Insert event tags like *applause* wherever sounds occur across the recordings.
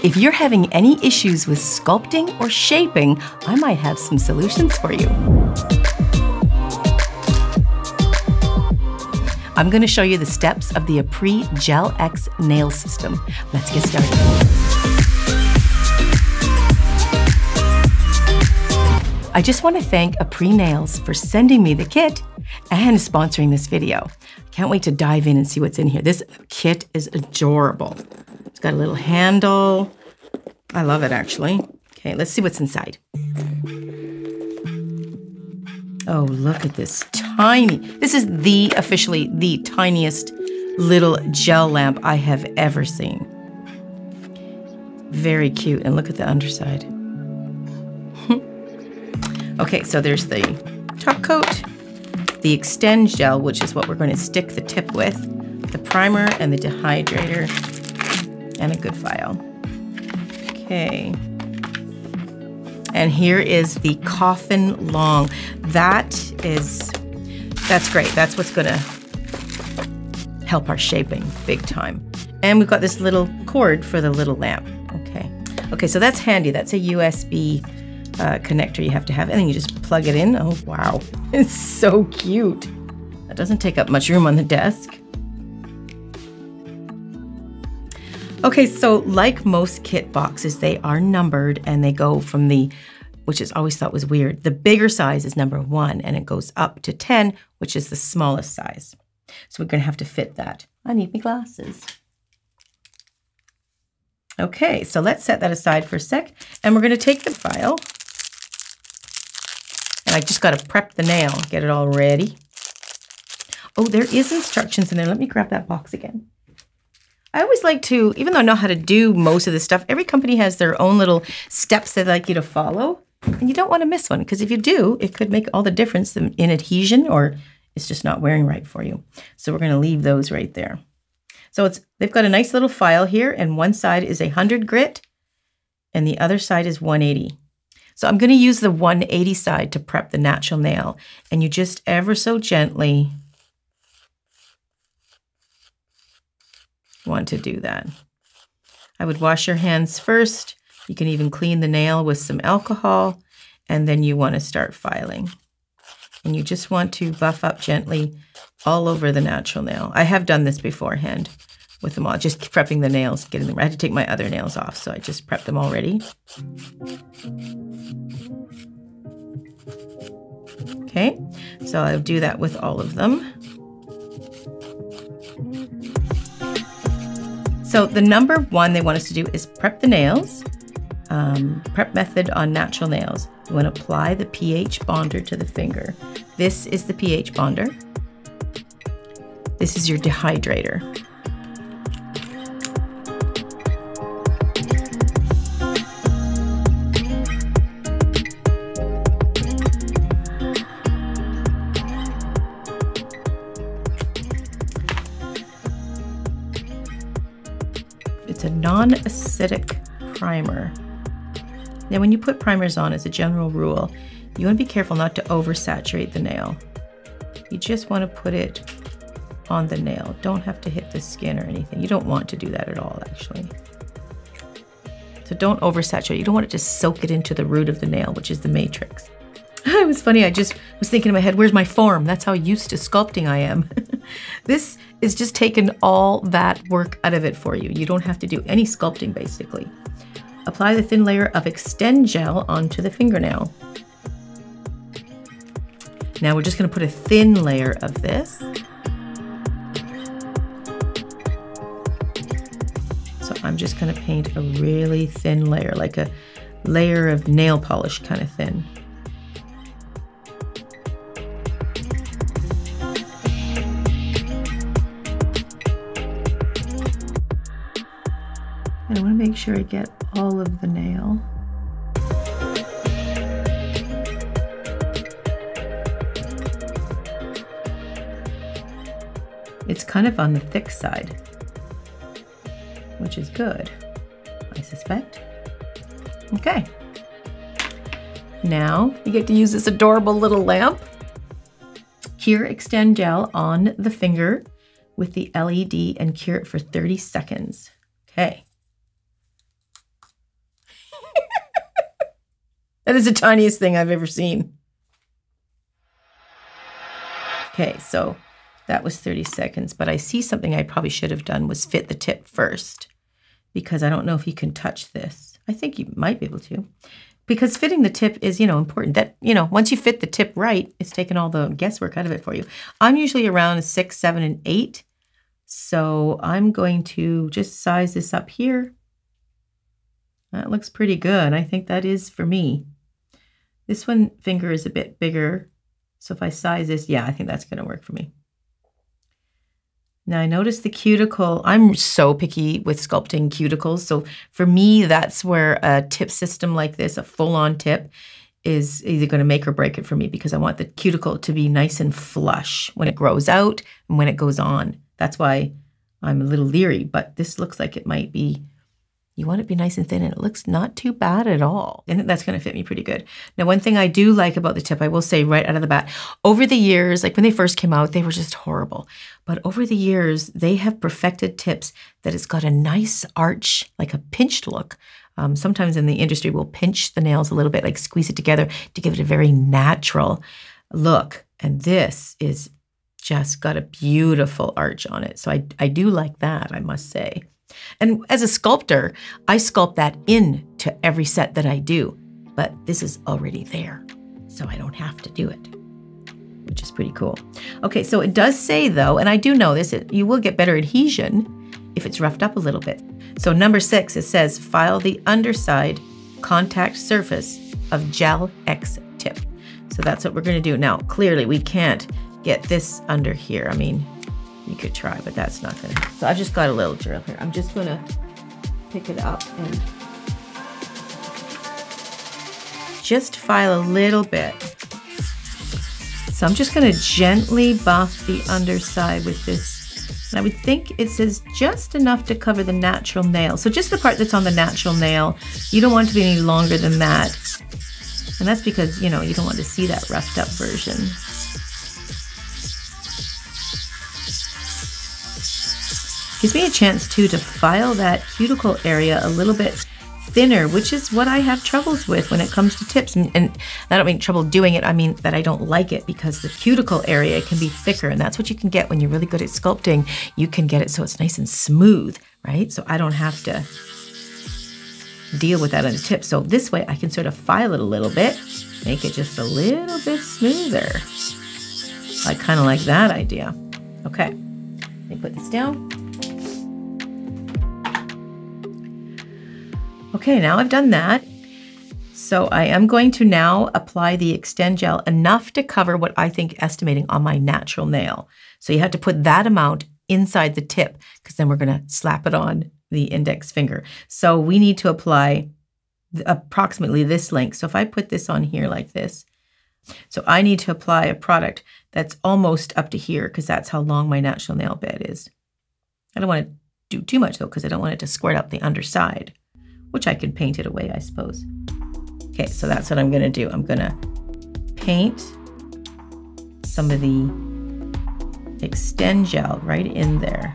If you're having any issues with sculpting or shaping, I might have some solutions for you. I'm going to show you the steps of the Aprés Gel X nail system. Let's get started. I just want to thank Aprés Nails for sending me the kit and sponsoring this video. Can't wait to dive in and see what's in here. This kit is adorable. It's got a little handle. I love it actually. Okay, let's see what's inside. Oh, look at this tiny. This is the officially the tiniest little gel lamp I have ever seen. Very cute. And look at the underside. *laughs* okay, so there's the top coat, the extend gel, which is what we're going to stick the tip with, the primer and the dehydrator, and a good file. Okay. And here is the coffin long. That is, that's great. That's what's gonna help our shaping big time. And we've got this little cord for the little lamp. Okay. Okay, so that's handy. That's a USB uh, connector you have to have. And then you just plug it in. Oh, wow. *laughs* It's so cute. That doesn't take up much room on the desk. Okay, so like most kit boxes, they are numbered and they go from the, which is always thought was weird, the bigger size is number one and it goes up to 10, which is the smallest size. So we're gonna have to fit that. I need my glasses. Okay, so let's set that aside for a sec and we're gonna take the file and I just gotta prep the nail, get it all ready. Oh, there is instructions in there. Let me grab that box again. I always like to, even though I know how to do most of this stuff, every company has their own little steps they'd like you to follow. And you don't want to miss one because if you do, it could make all the difference in, in adhesion or it's just not wearing right for you. So we're going to leave those right there. So it's they've got a nice little file here and one side is a 100 grit and the other side is 180. So I'm going to use the 180 side to prep the natural nail and you just ever so gently want to do that. I would wash your hands first. You can even clean the nail with some alcohol, and then you want to start filing. And you just want to buff up gently all over the natural nail. I have done this beforehand with them all, just prepping the nails, getting them. I had to take my other nails off, so I just prepped them already. Okay, so I'll do that with all of them. So the number one they want us to do is prep the nails. Um, prep method on natural nails. You want to apply the pH bonder to the finger. This is the pH bonder. This is your dehydrator. Non-acidic primer. Now when you put primers on as a general rule, you want to be careful not to oversaturate the nail. You just want to put it on the nail. Don't have to hit the skin or anything. You don't want to do that at all actually. So don't oversaturate. You don't want it to soak it into the root of the nail, which is the matrix. *laughs* it was funny, I just was thinking in my head, where's my form? That's how used to sculpting I am. *laughs* this is just taking all that work out of it for you. You don't have to do any sculpting basically. Apply the thin layer of Extend Gel onto the fingernail. Now we're just gonna put a thin layer of this. So I'm just gonna paint a really thin layer, like a layer of nail polish kind of thin. I want to make sure I get all of the nail. It's kind of on the thick side, which is good, I suspect. Okay. Now you get to use this adorable little lamp. Cure Extend Gel on the finger with the LED and cure it for 30 seconds. Okay. That is the tiniest thing I've ever seen. Okay, so that was 30 seconds, but I see something I probably should have done was fit the tip first because I don't know if you can touch this. I think you might be able to because fitting the tip is, you know, important. That, you know, once you fit the tip right, it's taken all the guesswork out of it for you. I'm usually around six, seven, and eight. So I'm going to just size this up here. That looks pretty good. I think that is for me. This one finger is a bit bigger. So if I size this, yeah, I think that's going to work for me. Now I notice the cuticle. I'm so picky with sculpting cuticles. So for me, that's where a tip system like this, a full-on tip, is either going to make or break it for me because I want the cuticle to be nice and flush when it grows out and when it goes on. That's why I'm a little leery, but this looks like it might be you want it to be nice and thin, and it looks not too bad at all. And that's going to fit me pretty good. Now, one thing I do like about the tip, I will say right out of the bat, over the years, like when they first came out, they were just horrible. But over the years, they have perfected tips that it's got a nice arch, like a pinched look. Um, sometimes in the industry, we'll pinch the nails a little bit, like squeeze it together to give it a very natural look. And this is just got a beautiful arch on it. So I, I do like that, I must say. And as a sculptor, I sculpt that into every set that I do, but this is already there, so I don't have to do it, which is pretty cool. Okay, so it does say though, and I do know this, it, you will get better adhesion if it's roughed up a little bit. So number six, it says file the underside contact surface of gel X tip. So that's what we're gonna do. Now, clearly we can't get this under here. I mean, you could try, but that's not gonna. So I've just got a little drill here. I'm just gonna pick it up and just file a little bit. So I'm just gonna gently buff the underside with this. And I would think it says just enough to cover the natural nail. So just the part that's on the natural nail, you don't want to be any longer than that. And that's because, you know, you don't want to see that roughed up version. Gives me a chance too to file that cuticle area a little bit thinner, which is what I have troubles with when it comes to tips. And, and, I don't mean trouble doing it, I mean that I don't like it because the cuticle area can be thicker. And that's what you can get when you're really good at sculpting. You can get it so it's nice and smooth, right? So I don't have to deal with that on the tip. So this way I can sort of file it a little bit, make it just a little bit smoother. I kind of like that idea. Okay, let me put this down. Okay, now I've done that. So I am going to now apply the Extend Gel enough to cover what I think estimating on my natural nail. So you have to put that amount inside the tip because then we're going to slap it on the index finger. So we need to apply approximately this length. So if I put this on here like this, so I need to apply a product that's almost up to here because that's how long my natural nail bed is. I don't want to do too much though because I don't want it to squirt up the underside which I could paint it away, I suppose. Okay, so that's what I'm gonna do. I'm gonna paint some of the extend gel right in there.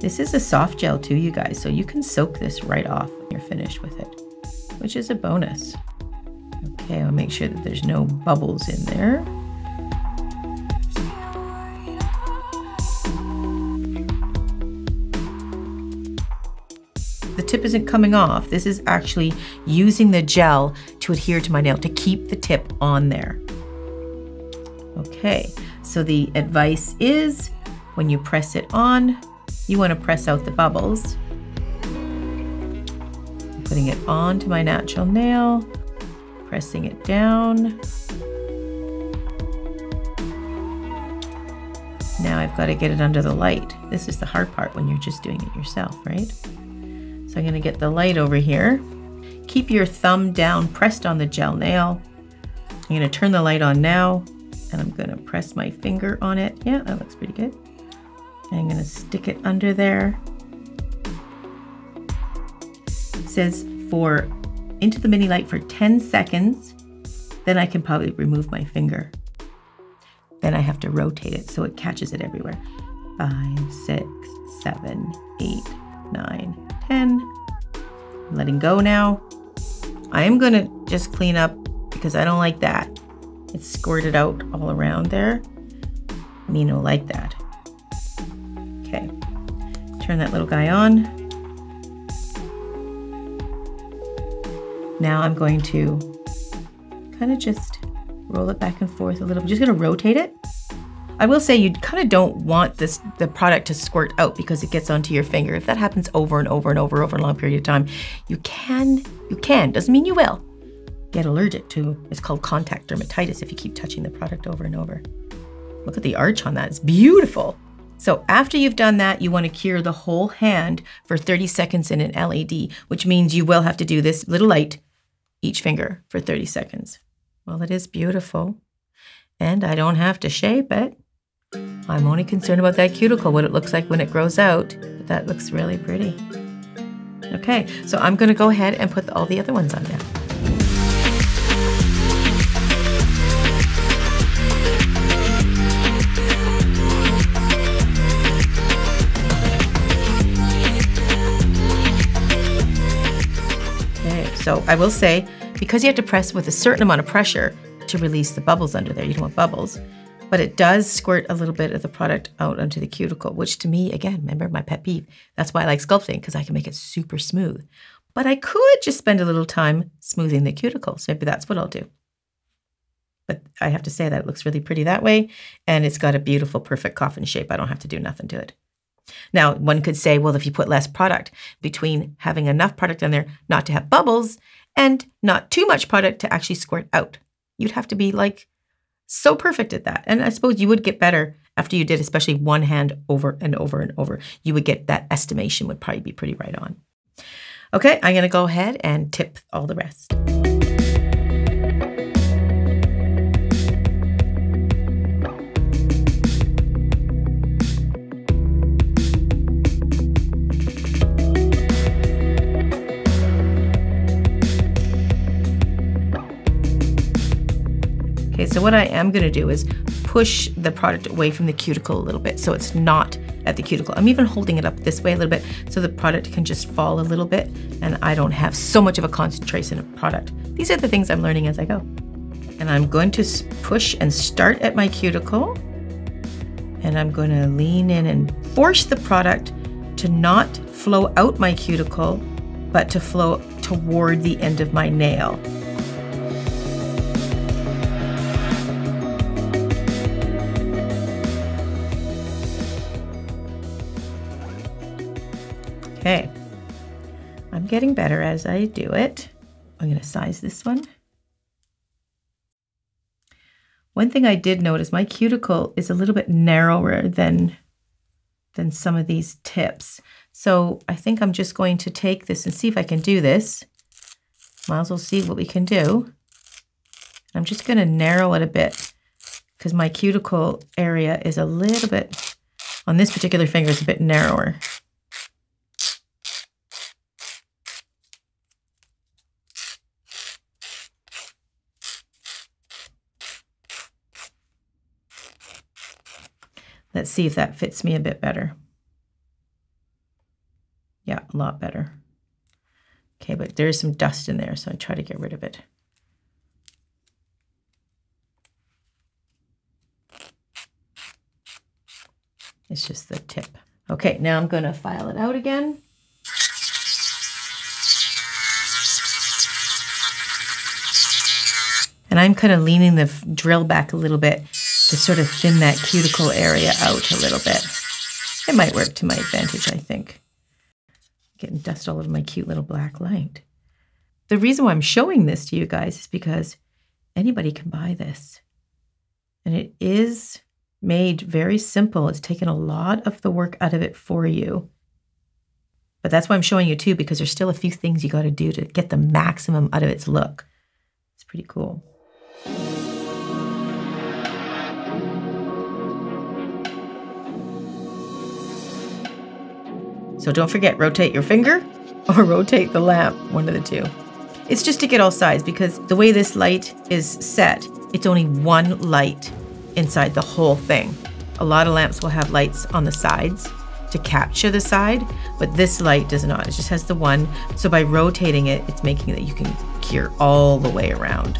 This is a soft gel too, you guys, so you can soak this right off when you're finished with it, which is a bonus. Okay, I'll make sure that there's no bubbles in there. Tip isn't coming off. This is actually using the gel to adhere to my nail, to keep the tip on there. Okay, so the advice is when you press it on, you want to press out the bubbles. Putting it onto my natural nail, pressing it down. Now I've got to get it under the light. This is the hard part when you're just doing it yourself, right? So I'm going to get the light over here. Keep your thumb down pressed on the gel nail. I'm going to turn the light on now and I'm going to press my finger on it. Yeah, that looks pretty good. And I'm going to stick it under there. It says for into the mini light for 10 seconds, then I can probably remove my finger. Then I have to rotate it so it catches it everywhere. Five, six, seven, eight, nine, 10. letting go now. I am gonna just clean up because I don't like that. It's squirted out all around there. Me no like that. Okay, turn that little guy on. Now I'm going to kind of just roll it back and forth a little. I'm just gonna rotate it. I will say you kind of don't want this the product to squirt out because it gets onto your finger. If that happens over and over and over over a long period of time, you can, you can, doesn't mean you will, get allergic to, it's called contact dermatitis if you keep touching the product over and over. Look at the arch on that, it's beautiful. So after you've done that, you want to cure the whole hand for 30 seconds in an LED, which means you will have to do this little light each finger for 30 seconds. Well, it is beautiful. And I don't have to shape it. I'm only concerned about that cuticle, what it looks like when it grows out. But that looks really pretty. Okay, so I'm going to go ahead and put all the other ones on now. Okay, so I will say, because you have to press with a certain amount of pressure to release the bubbles under there, you don't want bubbles, but it does squirt a little bit of the product out onto the cuticle, which to me, again, remember my pet peeve. That's why I like sculpting, because I can make it super smooth. But I could just spend a little time smoothing the cuticle. So maybe that's what I'll do. But I have to say that it looks really pretty that way. And it's got a beautiful, perfect coffin shape. I don't have to do nothing to it. Now, one could say, well, if you put less product between having enough product in there not to have bubbles and not too much product to actually squirt out, you'd have to be like so perfect at that. And I suppose you would get better after you did, especially one hand over and over and over. You would get that estimation would probably be pretty right on. Okay, I'm going to go ahead and tip all the rest. So what I am gonna do is push the product away from the cuticle a little bit so it's not at the cuticle. I'm even holding it up this way a little bit so the product can just fall a little bit and I don't have so much of a concentration of product. These are the things I'm learning as I go. And I'm going to push and start at my cuticle and I'm going to lean in and force the product to not flow out my cuticle, but to flow toward the end of my nail. Getting better as I do it. I'm going to size this one. One thing I did notice, my cuticle is a little bit narrower than, than some of these tips. So I think I'm just going to take this and see if I can do this. Might as well see what we can do. I'm just going to narrow it a bit because my cuticle area is a little bit, on this particular finger, it's a bit narrower. Let's see if that fits me a bit better. Yeah, a lot better. Okay, but there's some dust in there, so I try to get rid of it. It's just the tip. Okay, now I'm going to file it out again. And I'm kind of leaning the drill back a little bit to sort of thin that cuticle area out a little bit. It might work to my advantage, I think. Getting dust all over my cute little black light. The reason why I'm showing this to you guys is because anybody can buy this. And it is made very simple. It's taken a lot of the work out of it for you. But that's why I'm showing you too, because there's still a few things you got to do to get the maximum out of its look. It's pretty cool. So don't forget, rotate your finger *laughs* or rotate the lamp, one of the two. It's just to get all sides because the way this light is set, it's only one light inside the whole thing. A lot of lamps will have lights on the sides to capture the side, but this light does not. It just has the one. So by rotating it, it's making that you can cure all the way around.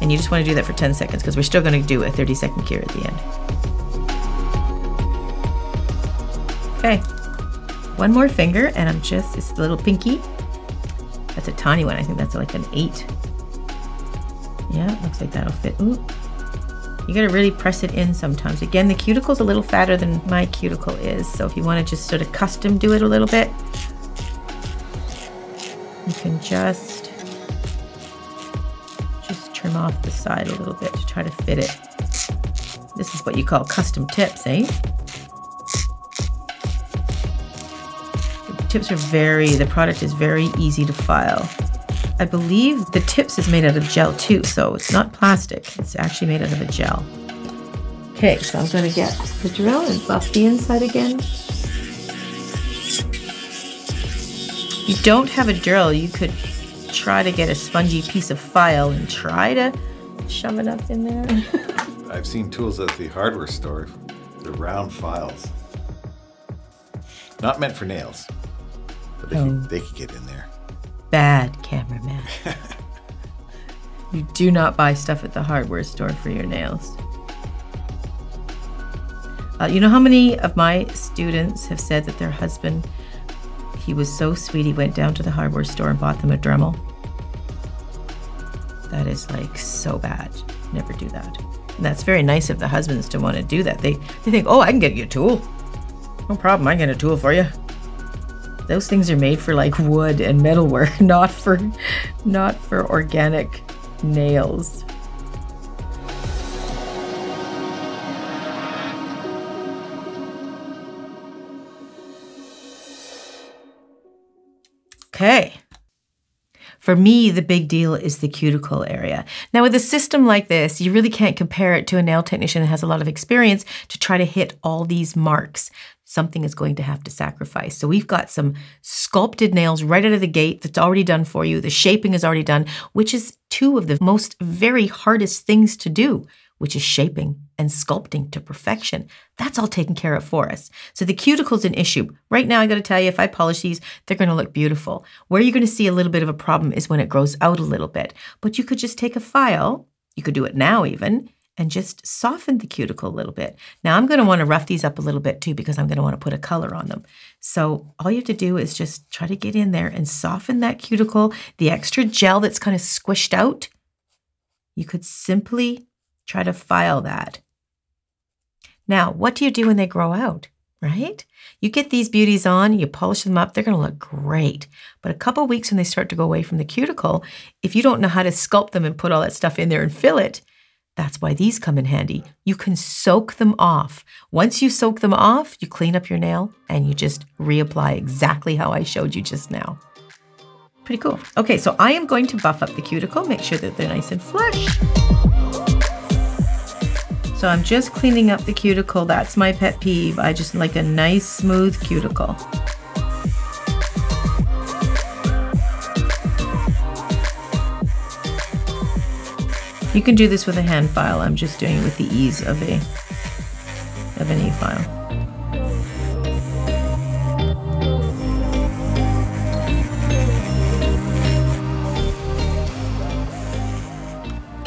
And you just want to do that for 10 seconds because we're still going to do a 30 second cure at the end. Okay, one more finger and I'm just, it's the little pinky. That's a tiny one. I think that's like an eight. Yeah, looks like that'll fit. Ooh. You gotta really press it in sometimes. Again, the cuticle's a little fatter than my cuticle is, so if you wanna just sort of custom do it a little bit, you can just, just trim off the side a little bit to try to fit it. This is what you call custom tips, eh? Tips are very, the product is very easy to file. I believe the tips is made out of gel too, so it's not plastic. It's actually made out of a gel. Okay, so I'm going to get the drill and buff the inside again. If you don't have a drill, you could try to get a spongy piece of file and try to shove it up in there. *laughs* I've seen tools at the hardware store. The round files. Not meant for nails, but they, oh. could, they could get in there bad cameraman. *laughs* you do not buy stuff at the hardware store for your nails. Uh, you know how many of my students have said that their husband, he was so sweet, he went down to the hardware store and bought them a Dremel? That is like so bad. Never do that. And that's very nice of the husbands to want to do that. They, they think, oh, I can get you a tool. No problem, I can get a tool for you. Those things are made for like wood and metalwork, *laughs* not for not for organic nails. Okay. For me, the big deal is the cuticle area. Now, with a system like this, you really can't compare it to a nail technician that has a lot of experience to try to hit all these marks something is going to have to sacrifice. So we've got some sculpted nails right out of the gate that's already done for you. The shaping is already done, which is two of the most very hardest things to do, which is shaping and sculpting to perfection. That's all taken care of for us. So the cuticle's an issue. Right now, I got to tell you, if I polish these, they're going to look beautiful. Where you're going to see a little bit of a problem is when it grows out a little bit. But you could just take a file, you could do it now even, and just soften the cuticle a little bit. Now I'm going to want to rough these up a little bit too because I'm going to want to put a color on them. So all you have to do is just try to get in there and soften that cuticle. The extra gel that's kind of squished out, you could simply try to file that. Now, what do you do when they grow out? Right? You get these beauties on, you polish them up, they're going to look great. But a couple weeks when they start to go away from the cuticle, if you don't know how to sculpt them and put all that stuff in there and fill it, that's why these come in handy. You can soak them off. Once you soak them off, you clean up your nail and you just reapply exactly how I showed you just now. Pretty cool. Okay, so I am going to buff up the cuticle, make sure that they're nice and flush. So I'm just cleaning up the cuticle. That's my pet peeve. I just like a nice smooth cuticle. You can do this with a hand file. I'm just doing it with the ease of a of an e-file.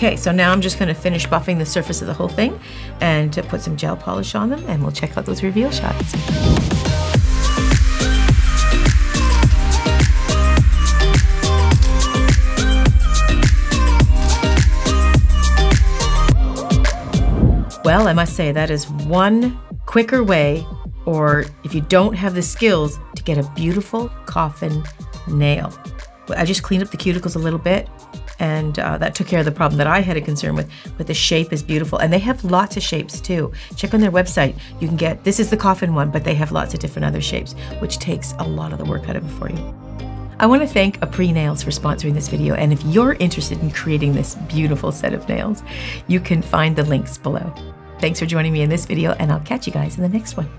Okay, so now I'm just going to finish buffing the surface of the whole thing and to put some gel polish on them and we'll check out those reveal shots. Well, I must say that is one quicker way, or if you don't have the skills, to get a beautiful coffin nail. I just cleaned up the cuticles a little bit, and uh, that took care of the problem that I had a concern with. But the shape is beautiful, and they have lots of shapes too. Check on their website. You can get this is the coffin one, but they have lots of different other shapes, which takes a lot of the work out of it for you. I want to thank Aprés Nails for sponsoring this video, and if you're interested in creating this beautiful set of nails, you can find the links below. Thanks for joining me in this video, and I'll catch you guys in the next one.